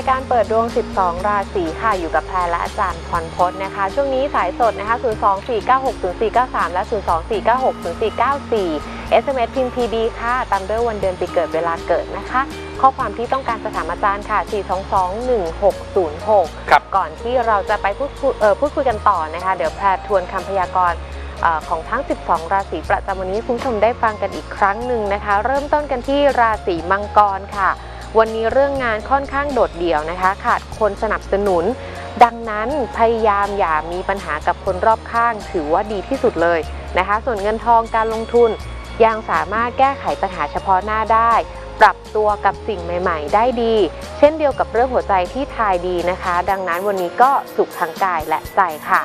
ายการเปิดดวง 12 ราศีค่ะอยู่กับแพรและอาจารย์พรพจน์นะคะ ช่วงนี้สายสดนะคะ 024960493 และ 024960494 SMS พิมพ์ PD ค่ะ ตามด้วยวันเดือนปีเกิดเวลาเกิดนะคะ ข้อความที่ต้องการจะถามอาจารย์ค่ะ 4221606 ครับก่อนที่เราจะไปพูดคุยเอ่อพูดคุยกันต่อนะคะ เดี๋ยวแพรทวนคำพยากรณ์เอ่อของทั้ง 12 ราศีประจำวันนี้ให้คุณผู้ชมได้ฟังกันอีกครั้งหนึ่งนะคะ เริ่มต้นกันที่ราศีมังกรค่ะ วันนี้เรื่องงานค่อนข้างโดดเดี่ยวนะคะ ขาดคนสนับสนุน ดังนั้นพยายามอย่ามีปัญหากับคนรอบข้าง ถือว่าดีที่สุดเลยนะคะ ส่วนเงินทองการลงทุน ยังสามารถแก้ไขปัญหาเฉพาะหน้าได้ ปรับตัวกับสิ่งใหม่ ๆ ได้ดี เช่นเดียวกับเรื่องหัวใจที่ทายดีนะคะ ดังนั้นวันนี้ก็สุขทางกายและใจค่ะ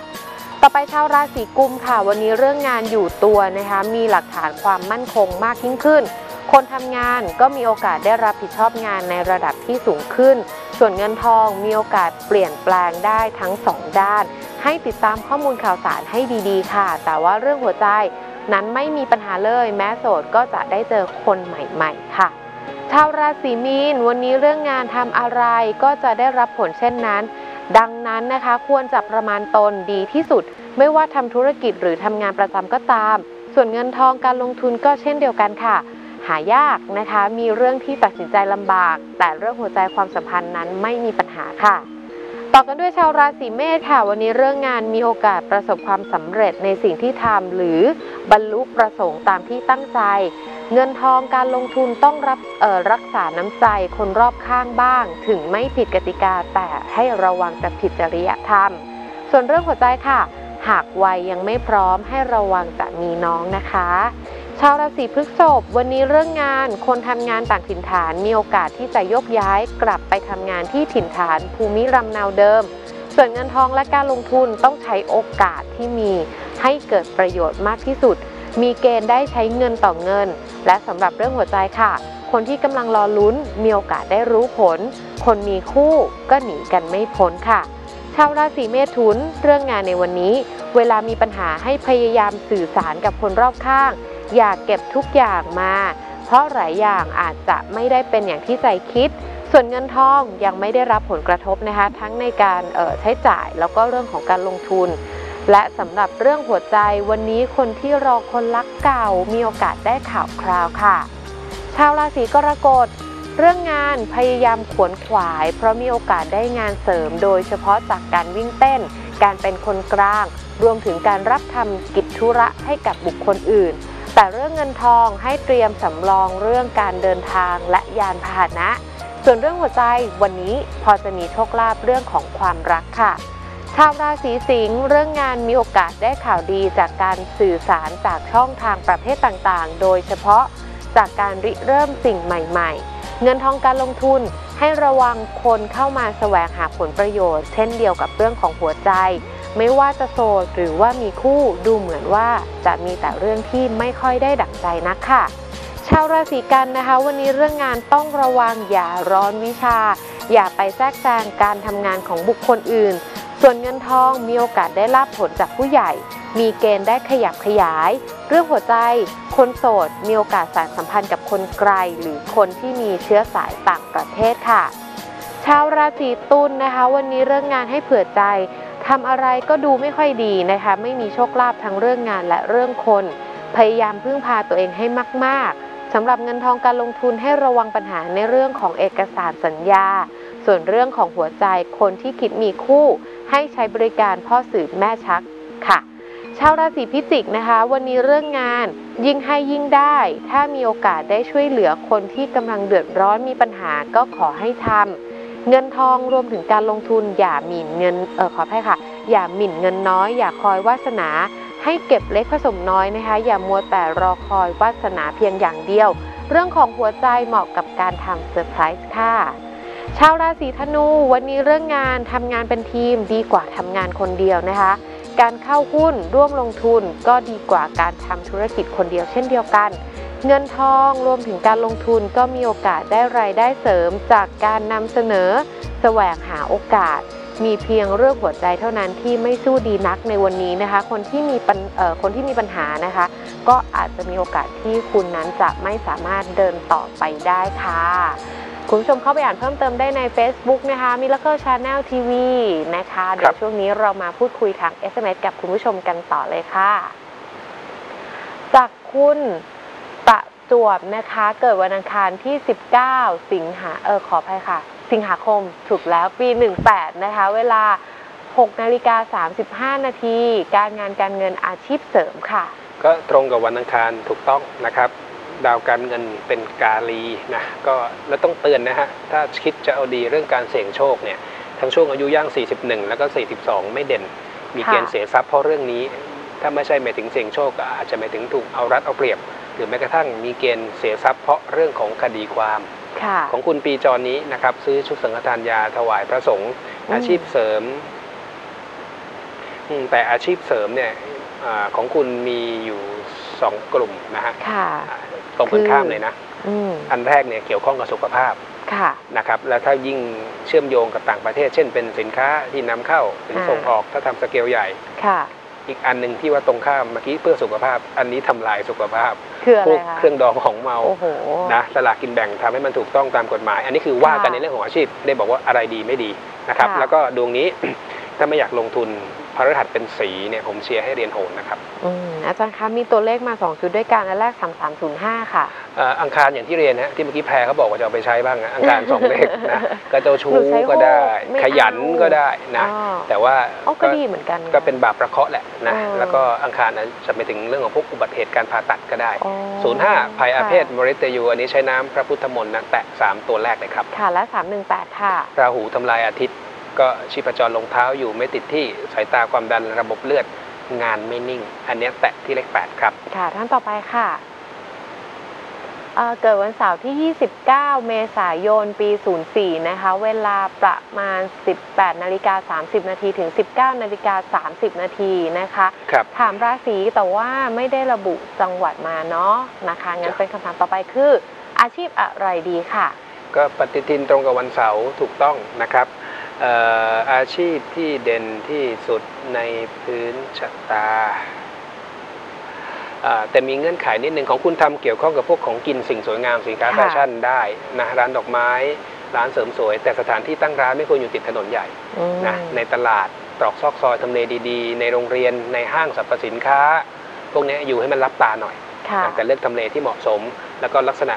ต่อไปชาวราศีกุมค่ะ วันนี้เรื่องงานอยู่ตัวนะคะ มีหลักฐานความมั่นคงมากยิ่งขึ้น คนทำงานก็มีโอกาสได้รับผิดชอบงานในระดับที่สูงขึ้น ส่วนเงินทองมีโอกาสเปลี่ยนแปลงได้ทั้งสองด้าน ให้ติดตามข้อมูลข่าวสารให้ดีๆ ค่ะ แต่ว่าเรื่องหัวใจนั้นไม่มีปัญหาเลยแม้โสดก็จะได้เจอคนใหม่ๆ ค่ะชาวราศีมีนวันนี้เรื่องงานทำอะไรก็จะได้รับผลเช่นนั้น ดังนั้นนะคะควรจะประมาณตนดีที่สุด ไม่ว่าทำธุรกิจหรือทำงานประจำก็ตาม ส่วนเงินทองการลงทุนก็เช่นเดียวกันค่ะ หายากนะคะ มีเรื่องที่ตัดสินใจลำบาก แต่เรื่องหัวใจความสัมพันธ์นั้นไม่มีปัญหาค่ะต่อกันด้วยชาวราศีเมษค่ะ วันนี้เรื่องงานมีโอกาสประสบความสำเร็จในสิ่งที่ทำหรือบรรลุประสงค์ตามที่ตั้งใจ เงินทองการลงทุนต้องรับรักษาน้ำใจคนรอบข้างบ้าง ถึงไม่ผิดกติกาแต่ให้ระวังจะผิดจริยธรรม ส่วนเรื่องหัวใจค่ะ หากวัยยังไม่พร้อมให้ระวังจะมีน้องนะคะ ชาวราศีพฤษภวันนี้เรื่องงานคนทำงานต่างถิ่นฐานมีโอกาสที่จะยกย้ายกลับไปทำงานที่ถิ่นฐานภูมิลำเนาเดิม ส่วนเงินทองและการลงทุนต้องใช้โอกาสที่มีให้เกิดประโยชน์มากที่สุด มีเกณฑ์ได้ใช้เงินต่อเงิน และสำหรับเรื่องหัวใจค่ะ คนที่กำลังรอลุ้นมีโอกาสได้รู้ผล คนมีคู่ก็หนีกันไม่พ้นค่ะ ชาวราศีเมถุนเรื่องงานในวันนี้ เวลามีปัญหาให้พยายามสื่อสารกับคนรอบข้าง อย่าเก็บทุกอย่างมา เพราะหลายอย่างอาจจะไม่ได้เป็นอย่างที่ใจคิด ส่วนเงินทองยังไม่ได้รับผลกระทบนะคะ ทั้งในการออใช้จ่ายแล้วก็เรื่องของการลงทุน และสำหรับเรื่องหัวใจวันนี้คนที่รอคนรักเก่ามีโอกาสได้ข่าวคราวค่ะ ชาวราศีกรกฎเรื่องงานพยายามขวนขวาย เพราะมีโอกาสได้งานเสริม โดยเฉพาะจากการวิ่งเต้น การเป็นคนกลาง รวมถึงการรับทำกิจธุระให้กับบุคคลอื่น แต่เรื่องเงินทองให้เตรียมสำรองเรื่องการเดินทางและยานพาหนะ ส่วนเรื่องหัวใจวันนี้พอจะมีโชคลาภเรื่องของความรักค่ะ ชาวราศีสิงห์เรื่องงานมีโอกาสได้ข่าวดีจากการสื่อสารจากช่องทางประเภทต่างๆ โดยเฉพาะจากการริเริ่มสิ่งใหม่ๆ เงินทองการลงทุนให้ระวังคนเข้ามาแสวงหาผลประโยชน์ เช่นเดียวกับเรื่องของหัวใจ ไม่ว่าจะโสดหรือว่ามีคู่ดูเหมือนว่าจะมีแต่เรื่องที่ไม่ค่อยได้ดั่งใจนักค่ะ ชาวราศีกันนะคะ วันนี้เรื่องงานต้องระวังอย่าร้อนวิชา อย่าไปแทรกแซงการทำงานของบุคคลอื่น ส่วนเงินทองมีโอกาสได้ลาบผลจากผู้ใหญ่ มีเกณฑ์ได้ขยับขยาย เรื่องหัวใจ คนโสดมีโอกาสสานสัมพันธ์กับคนไกล หรือคนที่มีเชื้อสายต่างประเทศค่ะ ชาวราศีตุลนะคะ วันนี้เรื่องงานให้เผื่อใจ ทำอะไรก็ดูไม่ค่อยดีนะคะ ไม่มีโชคลาภทั้งเรื่องงานและเรื่องคน พยายามพึ่งพาตัวเองให้มาก ๆสำหรับเงินทองการลงทุนให้ระวังปัญหาในเรื่องของเอกสารสัญญา ส่วนเรื่องของหัวใจคนที่คิดมีคู่ ให้ใช้บริการพ่อสื่อแม่ชักค่ะชาวราศีพิจิกนะคะ วันนี้เรื่องงานยิ่งให้ยิ่งได้ ถ้ามีโอกาสได้ช่วยเหลือคนที่กำลังเดือดร้อนมีปัญหาก็ขอให้ทำ เงินทองรวมถึงการลงทุน อย่าหมิ่นเงินเออขออภัยค่ะ อย่าหมิ่นเงินน้อย อย่าคอยวาสนา ให้เก็บเล็กผสมน้อยนะคะ อย่ามัวแต่รอคอยวาสนาเพียงอย่างเดียว เรื่องของหัวใจเหมาะกับการทำเซอร์ไพรส์ค่ะชาวราศีธนูวันนี้เรื่องงานทำงานเป็นทีมดีกว่าทำงานคนเดียวนะคะ การเข้าหุ้นร่วมลงทุนก็ดีกว่าการทำธุรกิจคนเดียวเช่นเดียวกัน เงินทองรวมถึงการลงทุนก็มีโอกาสได้รายได้เสริมจากการนำเสนอ แสวงหาโอกาส มีเพียงเรื่องหัวใจเท่านั้นที่ไม่สู้ดีนักในวันนี้นะคะ คนที่มีปัญเอ่อคนที่มีปัญหานะคะ ก็อาจจะมีโอกาสที่คุณนั้นจะไม่สามารถเดินต่อไปได้ค่ะคุณผู้ชมเข้าไปอ่านเพิ่มเติมได้ใน Facebook นะคะมิล c เ e Channel TV นะคะ เดี๋ยวช่วงนี้เรามาพูดคุยทาง SMS กับคุณผู้ชมกันต่อเลยค่ะ จากคุณประ จวบนะคะ เกิดวันอังคารที่ 19 สิงหาเออขออภัยค่ะ สิงหาคมถูกแล้วปี 18 นะคะ เวลา 6 นาฬิกา 35 นาที การงานการเงินอาชีพเสริมค่ะ ก็ตรงกับวันอังคารถูกต้องนะครับ ดาวการเงินเป็นกาลีนะก็แล้วต้องเตือนนะฮะ ถ้าคิดจะเอาดีเรื่องการเสี่ยงโชคเนี่ยทั้งช่วงอายุย่าง 41 แล้วก็ 42 ไม่เด่น มีเกณฑ์เสียทรัพย์เพราะเรื่องนี้ ถ้าไม่ใช่หมายถึงเสี่ยงโชคก็อาจจะหมายถึงถูกเอารัดเอาเปรียบ หรือแม้กระทั่งมีเกณฑ์เสียทรัพย์เพราะเรื่องของคดีความค่ะของคุณปีจรนี้นะครับ ซื้อชุดสังฆทานยาถวายพระสงฆ์อืมอาชีพเสริมอืมแต่อาชีพเสริมเนี่ยอาของคุณมีอยู่สองกลุ่มนะฮะค่ะอ่าตรงกันข้ามเลยนะอืมอันแรกเนี่ยเกี่ยวข้องกับสุขภาพค่ะนะครับ แล้วถ้ายิ่งเชื่อมโยงกับต่างประเทศ เช่นเป็นสินค้าที่นำเข้าหรืออ่าส่งออกถ้าทำสเกลใหญ่ค่ะ อีกอันหนึ่งที่ว่าตรงข้ามเมื่อกี้เพื่อสุขภาพ อันนี้ทำลายสุขภาพคืออะไรพวกคะเครื่องดองของเมาโอ้โหนะสลากกินแบ่งทำให้มันถูกต้องตามกฎหมาย อันนี้คือว่ากันค่ะในเรื่องของอาชีพได้บอกว่าอะไรดีไม่ดีนะครับค่ะแล้วก็ดวงนี้ถ้าไม่อยากลงทุน พฤหัสเป็นสีเนี่ยผมเชียร์ให้เรียนโหนนะครับอืมอาจารย์คะมีตัวเลขมา 2 ชุดด้วยกันอันแรก 3305 ค่ะเอ่ออังคารอย่างที่เรียนนะที่เมื่อกี้แพรเขาบอกว่าจะเอาไปใช้บ้างนะอังคารสองเลขนะก็เจ้าชู้หนูใช้ก็ได้โง่ไม่ขยันเอาก็ได้นะอ๋อแต่ว่าอ๋อก็ดีเหมือนกัน ก็เป็นบาปประเคราะห์แหละนะเออแล้วก็อังคารนะจะไปถึงเรื่องของพวกอุบัติเหตุการผ่าตัดก็ได้ อ๋อ05ภัยอาเพศค่ะมฤตยูอันนี้ใช้น้ำพระพุทธมนต์นะแตะ3ตัวแรกเลยครับค่ะและ 318 ค่ะ ราหูทำลายอาทิตย์ ก็ชีพจรลงเท้าอยู่ไม่ติดที่สายตาความดันระบบเลือดงานไม่นิ่ง อันเนี้ยแตะที่เลข8ครับ ค่ะท่านต่อไปค่ะเอ่อเกิดวันเสาร์ที่ 29 เมษายน ปี 04 นะคะ เวลาประมาณ 18 นาฬิกา 30 นาทีถึง 19 นาฬิกา 30 นาทีนะคะครับถามราศีแต่ว่าไม่ได้ระบุจังหวัดมาเนาะนะคะ งั้นจ้ะเป็นคำถามต่อไปคือ อาชีพอะไรดีค่ะ ก็ปฏิทินตรงกับวันเสาร์ถูกต้องนะครับเอ่ออาชีพที่เด่นที่สุดในพื้นชะตาอ่าแต่มีเงื่อนไขนิดหนึ่งของคุณทำเกี่ยวข้องกับพวกของกินสิ่งสวยงามสินค้าค่ะแฟชั่นได้นะร้านดอกไม้ร้านเสริมสวย แต่สถานที่ตั้งร้านไม่ควรอยู่ติดถนนใหญ่อืมนะในตลาดตรอกซอกซอยทำเลดีๆ ในโรงเรียนในห้างสรรพสินค้า พวกเนี้ยอยู่ให้มันรับตาหน่อยค่ะแต่เลือกทำเลที่เหมาะสม แล้วก็ลักษณะ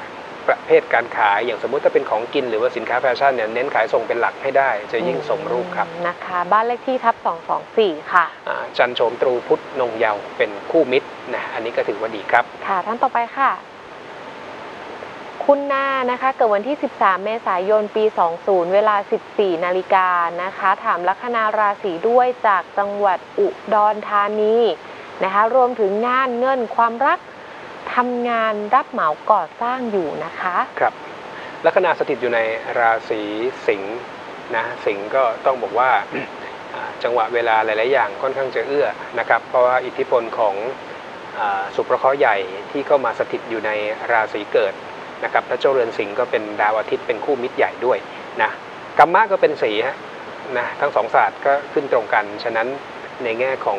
ประเภทการขาย อย่างสมมุติถ้าเป็นของกินหรือว่าสินค้าแฟชั่นเนี่ยเน้นขายส่งเป็นหลักให้ได้ จะยิ่งสมรูปครับ นะคะ บ้านเลขที่ทับ 224 ค่ะ อ่าจันโฉมตรูพุทธนงเยาว์เป็นคู่มิตรนะอันนี้ก็ถือว่าดีครับ ค่ะท่านต่อไปค่ะ คุณนานะคะ เกิดวันที่ 13 เมษายน ปี 20 เวลา 14 นาฬิกานะคะ ถามลัคนาราศีด้วยจากจังหวัดอุดรธานีนะคะ รวมถึงงานเงินความรัก ทำงานรับเหมาก่อสร้างอยู่นะคะ ครับลัคนาสถิตอยู่ในราศีสิงห์นะสิงห์ก็ต้องบอกว่าอ่าจังหวะเวลาหลาย ๆ อย่างค่อนข้างจะเอื้อนะครับ เพราะว่าอิทธิพลของอาสุประเคราะห์ใหญ่ที่เข้ามาสถิตอยู่ในราศีเกิดนะครับและเจ้าเรือนสิงห์ก็เป็นดาวอาทิตย์เป็นคู่มิตรใหญ่ด้วยนะกัมมะก็เป็นสีฮะนะทั้งสองศาสตร์ก็ขึ้นตรงกัน ฉะนั้นในแง่ของ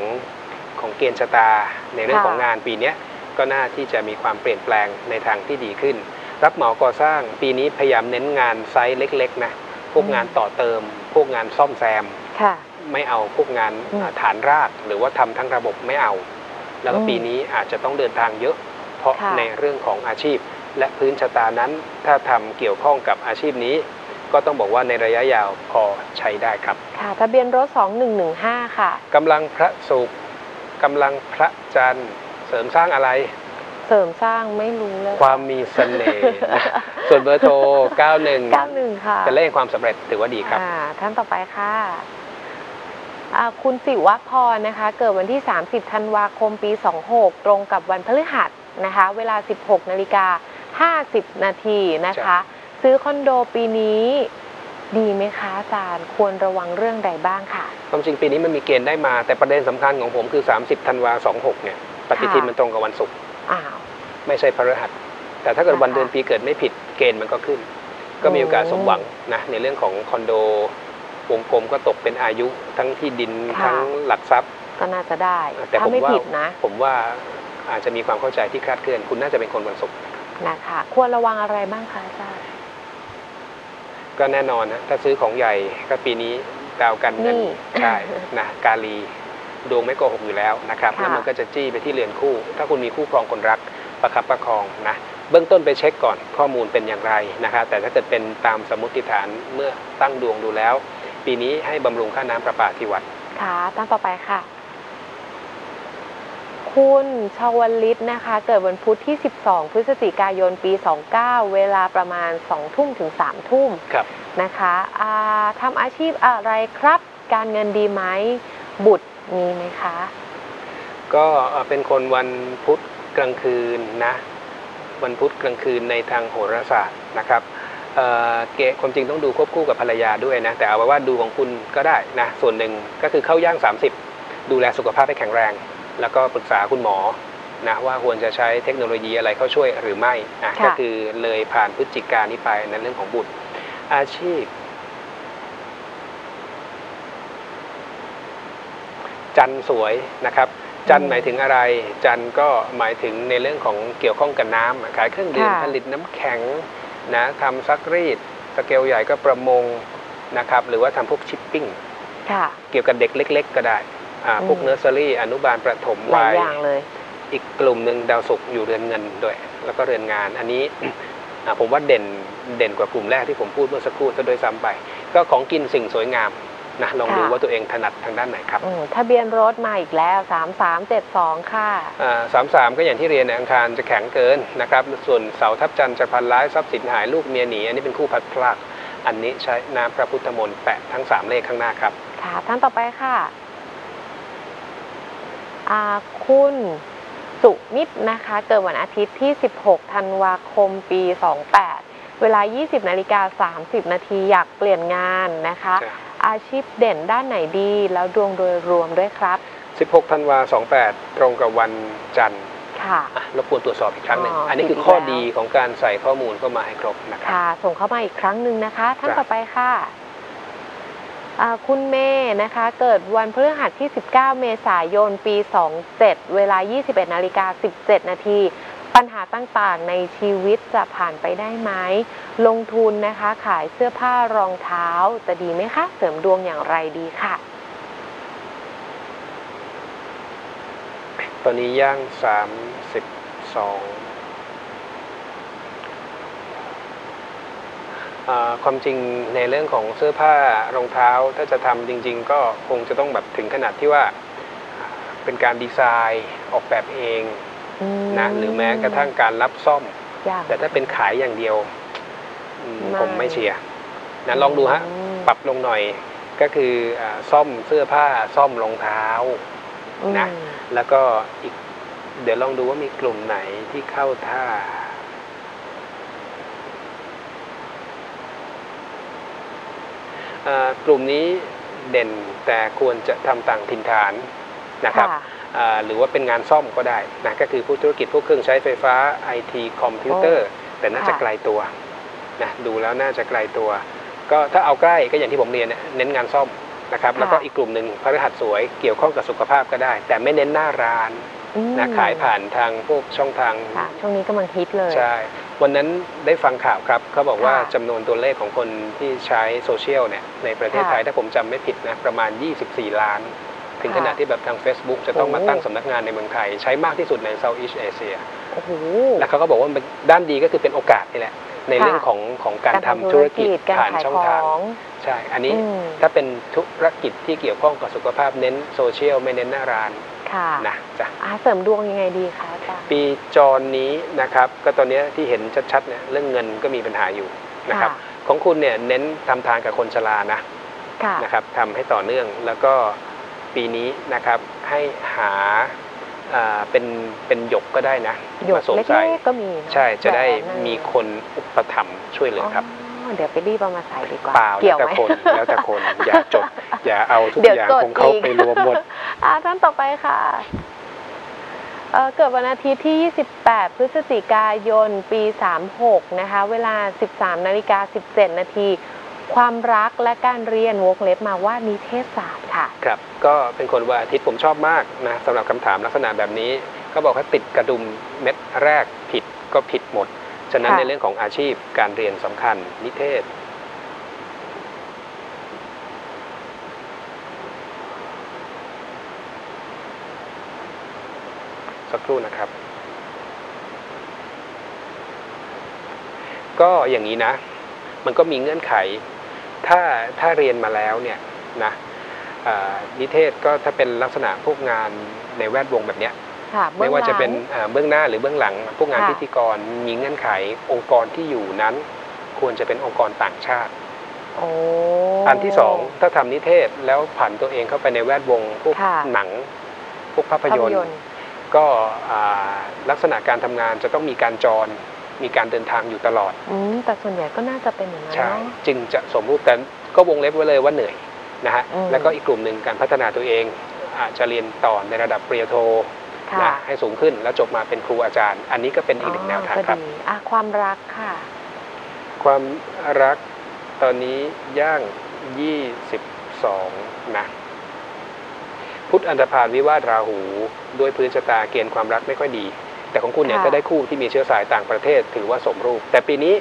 ของเกณฑ์ชะตาในเรื่องค่ะของงานปีเนี้ย ก็น่าที่จะมีความเปลี่ยนแปลงในทางที่ดีขึ้น รับเหมาก่อสร้างปีนี้พยายามเน้นงานไซส์เล็กๆนะพวกงานต่อเติม พวกงานซ่อมแซมค่ะไม่เอาพวกงานอืมอ่าฐานรากหรือว่าทำทั้งระบบไม่เอา แล้วก็อืมปีนี้อาจจะต้องเดินทางเยอะ เพราะค่ะในเรื่องของอาชีพ และพื้นชะตานั้น ถ้าทำเกี่ยวข้องกับอาชีพนี้ ก็ต้องบอกว่าในระยะยาวพอใช้ได้ครับ ค่ะทะเบียนรถ 2115 ค่ะกำลังพระศุกร์กำลังพระจันทร์ เสริมสร้างอะไร เสริมสร้างไม่รู้เลย ความมีเสน่ห์นะส่วนเบอร์โทร 91 91 ค่ะเป็นเลขแห่งความสำเร็จถือว่าดีครับ อ่าท่านต่อไปค่ะอ่าคุณสิวพรนะคะ เกิดวันที่ 30 ธันวาคมปี 26 ตรงกับวันพฤหัสนะคะ เวลา 16 นาฬิกา 50 นาทีนะคะ ซื้อคอนโดปีนี้ดีไหมคะอาจารย์ควรระวังเรื่องใดบ้างค่ะ ความจริงปีนี้มันมีเกณฑ์ได้มา แต่ประเด็นสำคัญของผมคือ 30 ธันวา 26 เนี่ย ปฏิทินมันตรงกับวันศุกร์อ้าวไม่ใช่พฤหัส แต่ถ้าเกิดวันนะคะเดือนปีเกิดไม่ผิดเกณฑ์มันก็ขึ้น ก็มีโอกาสสมหวังนะในเรื่องของคอนโดวงกลมก็ตกเป็นอายุทั้งที่ดินค่ะทั้งหลักทรัพย์ ก็น่าจะได้ แต่ถ้าผมไม่ว่าผิดนะผมว่าอาจจะมีความเข้าใจที่คลาดเคลื่อนคุณน่าจะเป็นคนวันศุกร์นะคะควรระวังอะไรบ้างคะอาจารย์ก็แน่นอนนะถ้าซื้อของใหญ่ก็ปีนี้ดาวกันเงินนี่ใช่นะกาลี ดวงไม่โกหกอยู่แล้วนะครับค่ะแล้วมันก็จะจี้ไปที่เรือนคู่ ถ้าคุณมีคู่ครองคนรักประคับประคองนะเบื้องต้นไปเช็คก่อนข้อมูลเป็นอย่างไรนะครับแต่ถ้าเกิดเป็นตามสมมติฐานเมื่อตั้งดวงดูแล้ว ปีนี้ให้บำรุงค่าน้ำประปาที่วัดค่ะท่านต่อไปค่ะ คุณชาวลิตนะคะ เกิดวันพุธที่ 12 พฤศจิกายนปี 29 เวลาประมาณ 2 ทุ่มถึง 3 ทุ่มครับนะคะอ่าทำอาชีพอะไรครับ การเงินดีไหมบุตร มีไหมคะ ก็เอ่อเป็นคนวันพุธกลางคืนนะวันพุธกลางคืนในทางโหราศาสตร์นะครับเอ่อเกณฑ์ความจริงต้องดูควบคู่กับภรรยาด้วยนะแต่เอาไว้ว่าดูของคุณก็ได้นะส่วนหนึ่งก็คือเข้าย่าง 30 ดูแลสุขภาพให้แข็งแรง แล้วก็ปรึกษาคุณหมอนะว่าควรจะใช้เทคโนโลยีอะไรเข้าช่วยหรือไม่นะค่ะก็คือเลยผ่านพฤศจิกานี้ไปในเรื่องของบุตรอาชีพ จันทร์สวยนะครับ จันทร์หมายถึงอะไร จันทร์ก็หมายถึงในเรื่องของเกี่ยวข้องกับน้ำอะขายเครื่องดื่มค่ะผลิตน้ำแข็งนะทำซักรีดสเกลใหญ่ก็ประมงนะครับ หรือว่าทำพวกชิปปิ้งค่ะเกี่ยวกับเด็กเล็ก ๆ ก็ได้อ่าอืมพวกเนอร์เซอรี่อนุบาลประถมหลายวัยอย่างเลยอีกกลุ่มหนึ่งดาวศุกร์อยู่เรือนเงินด้วย แล้วก็เรือนงานอันนี้อ่าผมว่าเด่นเด่นกว่ากลุ่มแรกที่ผมพูดเมื่อสักครู่ซะด้วยซ้ำไป ก็ของกินสิ่งสวยงาม นะลองดูค่ะว่าตัวเองถนัดทางด้านไหนครับอืมทะเบียนรถมาอีกแล้ว 3372 ค่ะสามสามก็อย่างที่เรียนในอังคารจะแข็งเกินนะครับ ส่วนเสาทับจันทร์จะพันร้ายทรัพย์สินหายลูกเมียหนีอันนี้เป็นคู่พัดพลากอันนี้ใช้น้ำพระพุทธมนต์แปะทั้ง 3 เลขข้างหน้าครับ ค่ะ ท่านต่อไปค่ะอ่าคุณสุมิตรนะคะ เกิดวันอาทิตย์ที่ 16 ธันวาคม ปี 28 เวลา 20 นาฬิกา 30 นาทีอยากเปลี่ยนงานนะคะ อาชีพเด่นด้านไหนดี แล้วดวงโดยรวมด้วยครับ 16ธันวา28 ตรงกับวันจันทร์ค่ะอะรบกวนตรวจสอบอีกครั้งหนึ่ง อ๋ออัอันนี้คือผิดอีกข้อแล้ว ดีของการใส่ข้อมูลเข้ามาให้ครบนะครับ ค่ะ ส่งเข้ามาอีกครั้งหนึ่งนะคะ ท่านจ้ะ ต่อไปค่ะอ่าคุณเมย์นะคะ เกิดวันพฤหัสที่ 19 เมษายน ปี 27 เวลา 21นาฬิกา17 นาที ปัญหาต่างๆในชีวิตจะผ่านไปได้ไหม ลงทุนนะคะขายเสื้อผ้ารองเท้าจะดีไหมคะ เสริมดวงอย่างไรดีค่ะ ตอนนี้ย่าง 32อ่าความจริงในเรื่องของเสื้อผ้ารองเท้าถ้าจะทำจริง ๆ ก็คงจะต้องแบบถึงขนาดที่ว่าเป็นการดีไซน์ออกแบบเอง นะหรือแม้กระทั่งการรับซ่อมอย่างแต่ถ้าเป็นขายอย่างเดียวอืมไม่ผมไม่เชียร์นะลองดูฮะอืมปรับลงหน่อยก็คืออาซ่อมเสื้อผ้าซ่อมรองเท้านะอืมแล้วก็อีก เดี๋ยวลองดูว่ามีกลุ่มไหนที่เข้าท่าอ่ากลุ่มนี้เด่นแต่ควรจะทำต่างถิ่นฐานนะครับค่ะอ่า หรือว่าเป็นงานซ่อมก็ได้นะก็คือพวกธุรกิจพวกเครื่องใช้ไฟฟ้าไอทีคอมพิวเตอร์แต่น่าจะค่ะไกลตัวนะดูแล้วน่าจะไกลตัว ก็ถ้าเอาใกล้ก็อย่างที่ผมเรียนเนี่ยเน้นงานซ่อมนะครับแล้วก็อีกกลุ่มหนึ่งพฤหัสสวยเกี่ยวข้องกับสุขภาพก็ได้ แต่ไม่เน้นหน้าร้านอืมนะขายผ่านทางพวกช่องทางค่ะช่วงนี้กำลังฮิตเลยใช่วันนั้นได้ฟังข่าวครับเขาบอกว่าค่ะจำนวนตัวเลขของคนที่ใช้โซเชียลเนี่ยในประเทศค่ะไทยถ้าผมจำไม่ผิดนะประมาณ 24 ล้าน ถึงค่ะขนาดที่แบบทาง Facebook จะต้องมาโอ้ตั้งสำนักงานในเมืองไทย ใช้มากที่สุดใน Southeast Asia โอ้โหแล้วเขาก็บอกว่ามันเป็นด้านดีก็คือเป็นโอกาสนี่แหละ ในค่ะเรื่องของของการทำธุรกิจการผ่านขายช่องขทางองใช่ อันนี้อืมถ้าเป็นธุรกิจที่เกี่ยวข้องกับสุขภาพเน้นโซเชียลไม่เน้นหน้าร้านค่ะนะจ้ะอ่าเสริมดวงยังไงดีคะอาจารย์ปีจรนี้นะครับ ก็ตอนนี้ที่เห็นชัดๆเนี่ยเรื่องเงินก็มีปัญหาอยู่นะครับของคุณเนี่ยเน้นทำทานกับคนชรานะค่ะนะครับทำให้ต่อเนื่องแล้วก็ ปีนี้นะครับให้หาอ่าเป็นเป็นหยกก็ได้นะหยกมาสวมเล็ใส่กๆก็มีเนอใช่จะได้แหวนมีคนอุปถัมภ์ช่วยเหลือครับอ๋อเดี๋ยวไปรีบเอามาใส่ดีกว่าเปล่าเกี่แล้ยววแต่ไหมคนแล้วแต่คนอย่าจด อย่าเอาทุกเดี๋ยวอย่างจดของเขาอีกไปรวมหมดอ่าท่านต่อไปค่ะเอ่อเกิดวันอาทิตย์ที่ 28 พฤศจิกายน ปี 36 นะคะ เวลา 13 นาฬิกา 17 นาที ความรักและการเรียนวงเล็บมาว่านิเทศศาสตร์ค่ะ ครับ ก็เป็นคนว่าอาทิตย์ผมชอบมากนะสำหรับคำถามลักษณะแบบนี้ ก็บอกว่าติดกระดุมเม็ดแรกผิดก็ผิดหมด ฉะนั้นในเรื่องของอาชีพการเรียนสำคัญนิเทศ สักครู่นะครับ ก็อย่างนี้นะ มันก็มีเงื่อนไข ถ้าถ้าเรียนมาแล้วเนี่ยนะ นิเทศก็ถ้าเป็นลักษณะพวกงานในแวดวงแบบเนี้ยค่ะไม่ว่าจะเป็นบื้องหลังอ่าเบื้องหน้าหรือเบื้องหลัง พวกงานค่ะพิธีกรมีเงื่อนไของค์กรที่อยู่นั้น ควรจะเป็นองค์กรต่างชาติโอ้อันที่สองถ้าทำนิเทศแล้วผันตัวเองเข้าไปในแวดวงพวกค่ะหนัง พวกภาพภาพยนตยร์นตร์ ก็อ่าลักษณะการทำงานจะต้องมีการจรมีการเดินทางอยู่ตลอดอืมแต่ส่วนใหญ่ก็น่าจะเป็นอย่างนั้นใช่เนาะจึงจะสมรูปแต่ก็วงเล็บไว้เลยว่าเหนื่อย นะฮะอืมแล้วก็อีกกลุ่มหนึ่งการพัฒนาตัวเอง อาจจะเรียนต่อในระดับปริญญาโทค่ะนะให้สูงขึ้นแล้วจบมาเป็นครูอาจารย์ อันนี้ก็เป็นอีกหนึ่งแนวทางก็ครับดีอะความรักค่ะ ความรักตอนนี้ย่าง22นะพุทธอันธพาลวิวาทราหู ด้วยพื้นชะตาเกณฑ์ความรักไม่ค่อยดี แต่ของคุณเนี่ยค่ะก็ได้คู่ที่มีเชื้อสายต่างประเทศถือว่าสมรูป แต่ปีนี้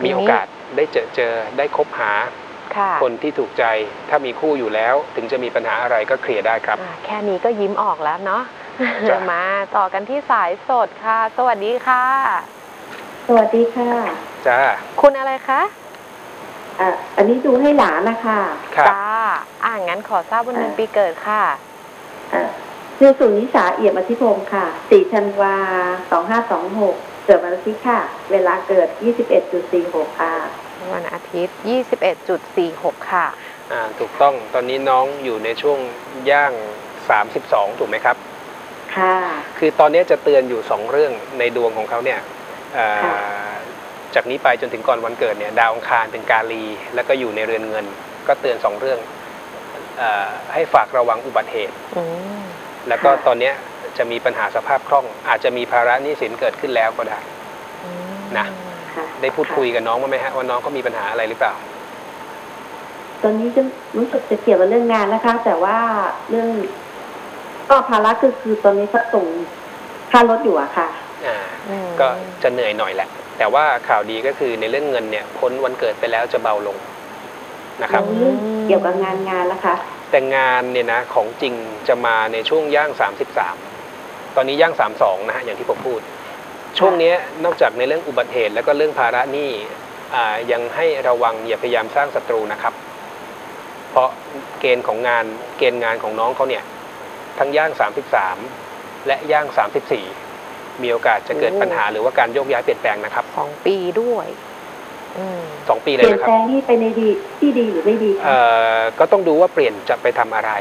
ปีนี้มีโอกาสได้เจอเจอได้คบหา ค่ะคนที่ถูกใจถ้ามีคู่อยู่แล้ว ถึงจะมีปัญหาอะไรก็เคลียร์ได้ครับอะแค่นี้ก็ยิ้มออกแล้วเนาะจ้ะมาต่อกันที่สายสดค่ะ สวัสดีค่ะ สวัสดีค่ะจ้าคุณอะไรคะอะอันนี้ดูให้หลานนะคะครับจ้าอ่างั้นขอทราบวันเดือนปีเกิดค่ะอะชื่อสุนิสาเอี่ยมอธิพงศ์ค่ะ4ธันวา2526เกิดวันอาทิตย์ค่ะ เวลาเกิด21.46ค่ะ วันอาทิตย์ 21.46 ค่ะ อ่าถูกต้องตอนนี้น้องอยู่ในช่วงย่าง 32 ถูกไหมครับ ค่ะ คือตอนนี้จะเตือนอยู่ 2 เรื่องในดวงของเขาเนี่ยเอ่อค่ะ จากนี้ไปจนถึงก่อนวันเกิดเนี่ยดาวอังคารเป็นกาลี แล้วก็อยู่ในเรือนเงิน ก็เตือน 2 เรื่องเออให้ฝากระวังอุบัติเหตุ อืม แล้วก็ตอนเนี้ยจะมีปัญหาสภาพคล่อง อาจจะมีภาระหนี้สินเกิดขึ้นแล้วก็ได้อืมนะค่ะ ได้พูดคุยกับน้องบ้างไหมฮะว่าน้องเขามีปัญหาอะไรหรือเปล่า ตอนนี้จะรู้สึกจะเกี่ยวกับเรื่องงานนะคะ แต่ว่าเรื่องก็ภาระคือคือตอนนี้ก็ส่งค่ารถอยู่อะค่ะ อ่าอืมก็จะเหนื่อยหน่อยแหละ แต่ว่าข่าวดีก็คือในเรื่องเงินเนี่ยพ้นวันเกิดไปแล้วจะเบาลงนะครับเรื่องเกี่ยวกับงานงานนะคะแต่งานเนี่ยนะของจริงจะมาในช่วงย่าง 33 ตอนนี้ย่าง 32 นะฮะอย่างที่ผมพูด ช่วงเนี้ยนอกจากในเรื่องอุบัติเหตุ แล้วก็เรื่องภาระหนี้อ่ายังให้ระวังอย่าพยายามสร้างศัตรูนะครับ เพราะเกณฑ์ของงานเกณฑ์งานของน้องเขาเนี่ยทั้งย่าง 33 และย่าง 34 มีโอกาสจะเกิดปัญหาหรือว่าการโยกย้ายเปลี่ยนแปลงนะครับสองปีด้วยอืมสองปีเปเลยลี่ยนนะครัแปบลงที่ไปในดีที่ดีหรือไม่ดีคะเอ่อก็ต้องดูว่าเปลี่ยนจะไปทำอะไร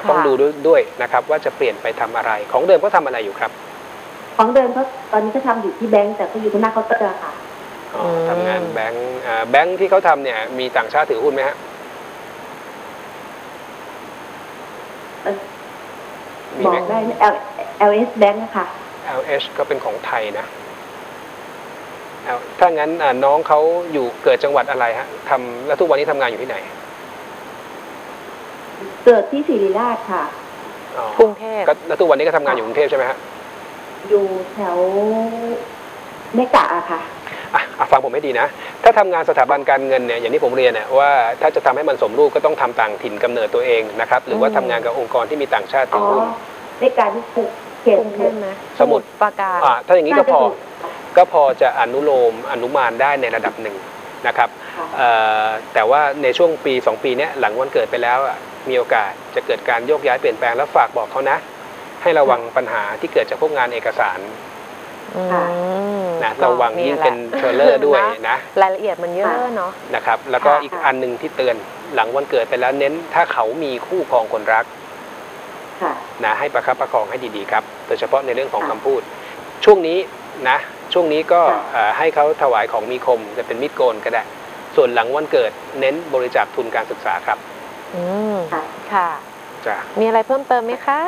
ค่ะต้องดูด้วยด้วยนะครับ ว่าจะเปลี่ยนไปทำอะไร ของเดิมก็ทำอะไรอยู่ครับ ของเดิมเขาตอนนี้ก็ทำอยู่ที่แบงก์แต่เขาอยู่ที่หน้าเคาน์เตอร์ค่ะอ๋อทำงานแบงก์อ่าแบงก์ที่เขาทำเนี่ยมีต่างชาติถือหุ้นไหมฮะเอ่อมีบอไหมกได้ไหม L L S Bank นะคะ LH ก็เป็นของไทยนะ L ถ้างั้นอ่าน้องเขาอยู่เกิดจังหวัดอะไรฮะทำแล้วทุกวันนี้ทำงานอยู่ที่ไหน เกิดที่ศิริราชค่ะอ๋อกรุงเทพก็แล้วทุกวันนี้ก็ทำงานอยู่กรุงเทพใช่ไหมฮะ อยู่แถวเมกะอะค่ะอะอะฟังผมให้ดีนะ ถ้าทำงานสถาบันการเงินเนี่ยอย่างที่ผมเรียนเนี่ยว่าถ้าจะทำให้มันสมรูปก็ต้องทำต่างถิ่นกำเนิดตัวเองนะครับ หรือว่าอืมทำงานกับองค์กรที่มีต่างชาติอ๋ถืออหุ้น เมกะที่เขตเขกตรุงเทพไหมสมุทร ปราการ อ่าถ้าอย่างนี้ก็พอน่าจะถูก็พอจะอนุโลมอนุมานได้ในระดับหนึ่งนะครับค่ะเอ่อแต่ว่าในช่วงปี 2 ปีเนี้ยหลังวันเกิดไปแล้วอะมีโอกาสจะเกิดการโยกย้ายเปลี่ยนแปลงแล้วฝากบอกเขานะ ให้ระวังปัญหาที่เกิดจากพวกงานเอกสารอืมนะระวังยิ่งเป็นแหละเทรลเลอร์ด้วยนะนะรายละเอียดมันเยอะเนาะนะครับแล้วก็ค่ะอีกอันหนึ่งที่เตือนหลังวันเกิดไปแล้วเน้นถ้าเขามีคู่ครองคนรักค่ะนะให้ประคับประคองให้ดีๆครับโดยเฉพาะในเรื่องของค่ะคำพูด ช่วงนี้นะช่วงนี้ก็ค่ะเอ่อให้เขาถวายของมีคมจะเป็นมีดโกนก็ได้ ส่วนหลังวันเกิดเน้นบริจาคทุนการศึกษาครับ อืมค่ะค่ะจ้ะมีอะไรเพิ่มเติมไหมคะ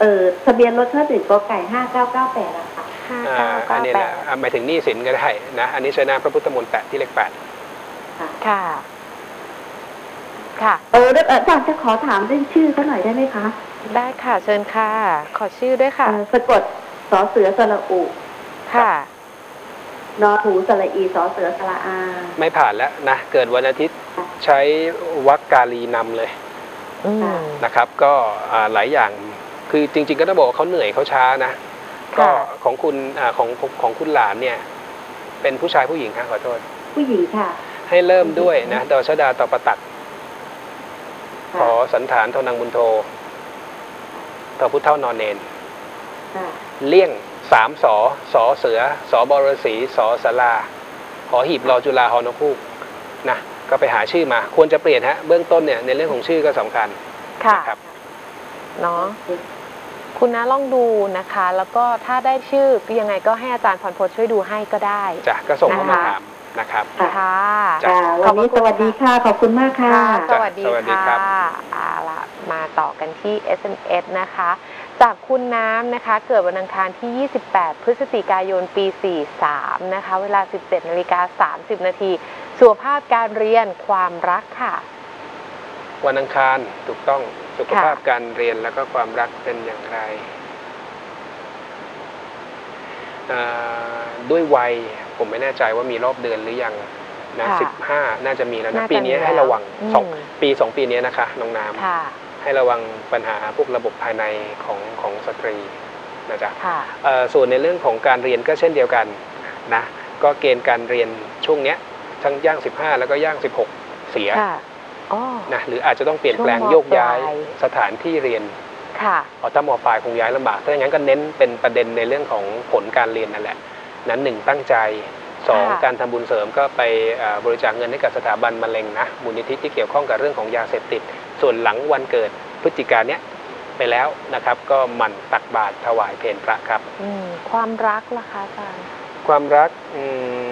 เออทะเบียนรถถ้าถึงกไก่ห้าเก้าเก้าแปดอะค่ะห้าอ่าเก้าอัเก้านนี้แปแหละดอ่าหมายถึงหนี้สินก็ได้นะ อันนี้ใช้นามพระพุทธมนต์แปะที่เลขแปด ค่ะ ค่ะค่ะเออแล้วเอออยากจะขอถามเรื่องชื่อเขาหน่อยได้ไหมคะได้ค่ะ เชิญค่ะ ขอชื่อด้วยค่ะ เออสะกดสอเสือสระอุค่ะ นอถูสระอีสอเสือสระอา ไม่ผ่านแล้วนะ เกิดวันอาทิตย์ใช้วักกาลีนำเลยอืม นะครับ ก็อ่าหลายอย่าง คือจริง ๆ ก็ต้องบอกว่าเขาเหนื่อยเขาช้านะก็ค่ะของคุณอ่าของของของคุณหลานเนี่ย เป็นผู้ชายผู้หญิงครับขอโทษ ผู้หญิงค่ะ ให้เริ่มด้วยนะดอชดาต่อประตักขค่ะอสันฐานโทนังบุญโทต่อพุทธเท่านอนเนนค่ะเลี่ยงสามสอสอเสือสอบรสีสอสาราหอหีบรอจุฬาหอนกฮูกนะก็ไปหาชื่อมา ควรจะเปลี่ยนฮะ เบื้องต้นเนี่ยในเรื่องของชื่อก็สำคัญค่ะนะครับเนาะ คุณนะลองดูนะคะ แล้วก็ถ้าได้ชื่อยังไงก็ให้อาจารย์พรพจน์ช่วยดูให้ก็ได้จ้ะก็ส่งเข้ามานะคะถามนะครับค่ะค่ะจ้ะค่ะวันนี้สวัสดีค่ะ ขอบคุณมากค่ะค่ะสจ้ะวัสดีสวัสดีครัค่ะบเอาละมาต่อกันที่ SMS นะคะ จากคุณน้ำนะคะ เกิดวันอังคารที่ 28 พฤศจิกายน ปี 43 นะคะ เวลา 17นาฬิกา30 นาทีสุขภาพการเรียนความรักค่ะ วันอังคารถูกต้องสุขภาพค่ะการเรียนแล้วก็ความรักเป็นอย่างไรอ่าด้วยวัยผมไม่แน่ใจว่ามีรอบเดือนหรือยังนะค่ะสิบห้าน่าจะมีแล้วนะน่าจะปีนี้มีแล้วให้ระวังอืมสองปีสองปีนี้นะคะน้องน้ำค่ะให้ระวังปัญหาพวกระบบภายในของของสตรีนะจ๊ะค่ะเอ่อส่วนในเรื่องของการเรียนก็เช่นเดียวกันนะก็เกณฑ์การเรียนช่วงเนี้ยทั้งย่าง 15 แล้วก็ย่าง 16 เสียค่ะอ๋อ นะหรืออาจจะต้องเปลี่ยนแปลงช่วงมโยกย้ายปลายสถานที่เรียนค่ะเอาถ้ามอปลายคงย้ายลำบากถ้าอย่างนั้นก็เน้นเป็นประเด็นในเรื่องของผลการเรียนนั่นแหละนั้นหนึ่งตั้งใจสองค่ะการทำบุญเสริมก็ไปเอ่อบริจาคเงินให้กับสถาบันมะเร็งนะมูลนิธิที่เกี่ยวข้องกับเรื่องของยาเสพติด ส่วนหลังวันเกิดพฤศจิกายนเนี้ยไปแล้วนะครับ ก็หมั่นตักบาตรถวายเพลพระครับอืมความรักล่ะคะอาจารย์ความรักอื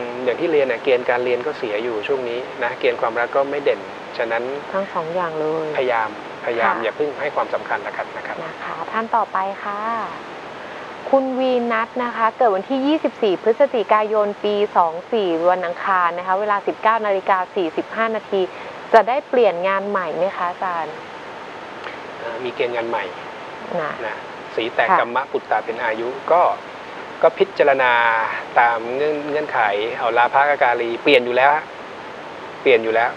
มอย่างที่เรียนน่ะเกณฑ์การเรียนก็เสียอยู่ช่วงนี้นะเกณฑ์ความรักก็ไม่เด่น ฉะนั้นทั้งสองอย่างเลย พยายามพยายามค่ะอย่าเพิ่งให้ความสำคัญนะครับนะครับนะคะท่านต่อไปค่ะ คุณวีนัทนะคะ เกิดวันที่ 24 พฤศจิกายน ปี 24 วันอังคารนะคะ เวลา 19นาฬิกา45 นาที จะได้เปลี่ยนงานใหม่ไหมคะอาจารย์อ่ามีเกณฑ์งานใหม่นะนะสีแตกค่ะกรรมะปุตตาเป็นอายุก็ก็พิจารณาตามเงื่อนเงื่อนไข เอาลาภากาลี เปลี่ยนอยู่แล้วฮะเปลี่ยนอยู่แล้ว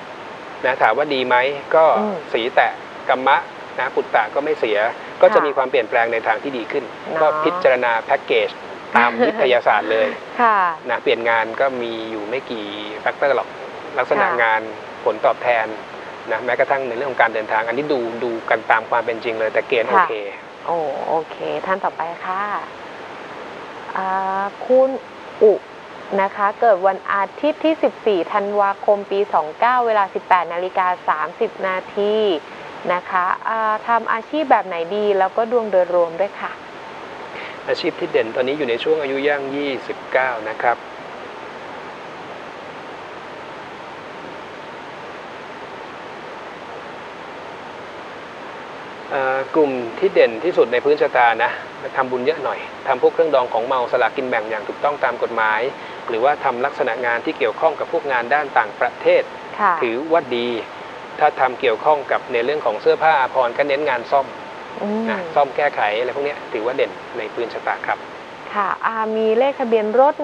นะถามว่าดีไหมก็อืมสีแตกกรรมะนะปุตตะก็ไม่เสีย ก็จะมีความเปลี่ยนแปลงในทางที่ดีขึ้นเนาะก็พิจารณาแพ็กเกจตามวิทยาศาสตร์เลยค่ะนะเปลี่ยนงานก็มีอยู่ไม่กี่แฟกเตอร์หรอกลักษณะค่ะงานผลตอบแทนนะแม้กระทั่งในเรื่องของการเดินทาง อันนี้ดูดูกันตามความเป็นจริงเลยแต่เกณฑ์โอค่ะเคโอ้โอเค ท่านต่อไปค่ะอ่าคุณอุ นะคะ เกิดวันอาทิตย์ที่ 14 ธันวาคม ปี 29 เวลา 18 นาฬิกา 30 นาทีนะคะทำอาชีพแบบไหนดีแล้วก็ดวงโดยรวมด้วยค่ะ อาชีพที่เด่นตอนนี้อยู่ในช่วงอายุย่าง 29 นะครับกลุ่มที่เด่นที่สุดในพื้นชะตานะ ทำบุญเยอะหน่อยทำพวกเครื่องดองของเมาสลากกินแบ่งอย่างถูกต้องตามกฎหมาย หรือว่าทำลักษณะงานที่เกี่ยวข้องกับพวกงานด้านต่างประเทศค่ะถือว่าดี ถ้าทำเกี่ยวข้องกับในเรื่องของเสื้อผ้าอาภรณ์ก็เน้นงานซ่อมอืมนะซ่อมแก้ไขอะไรพวกเนี้ยถือว่าเด่นในพื้นชะตาครับ ค่ะอ่ามีเลขทะเบียนรถ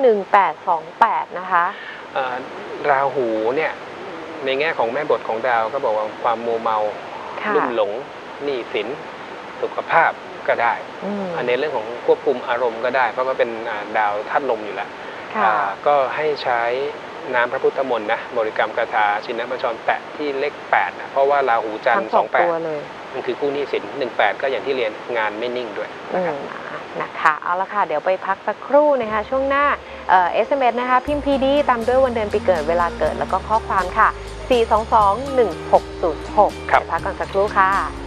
1828 นะคะเอ่อราหูเนี่ยในแง่ของแม่บทของดาวก็บอกว่าความโมวเมาค่ะลุ่มหลงหนี้สินสุขภาพ ก็ได้อืมอันในเรื่องของควบคุมอารมณ์ก็ได้ เพราะว่าเป็นอ่าดาวธาตุลมอยู่แล้วค่ะอ่าก็ให้ใช้น้ำพระพุทธมนต์นะบริกรรมคาถาชินบัญชรแปะที่เลข8นะเพราะว่าราหูจันททั้งร์สองตัว28เลยมันคือคู่หนี้สิน18ก็อย่างที่เรียนงานไม่นิ่งด้วยอืนะครับมอะนะคะเอาละค่ะ เดี๋ยวไปพักสักครู่นะคะ ช่วงหน้าเอ่อ SMS นะคะพิมพ์ PD ตามด้วยวันเดือนปีเกิดเวลาเกิดแล้วก็ข้อความค่ะ 422 1606ครับเดี๋ยวพักก่อนสักครู่ค่ะ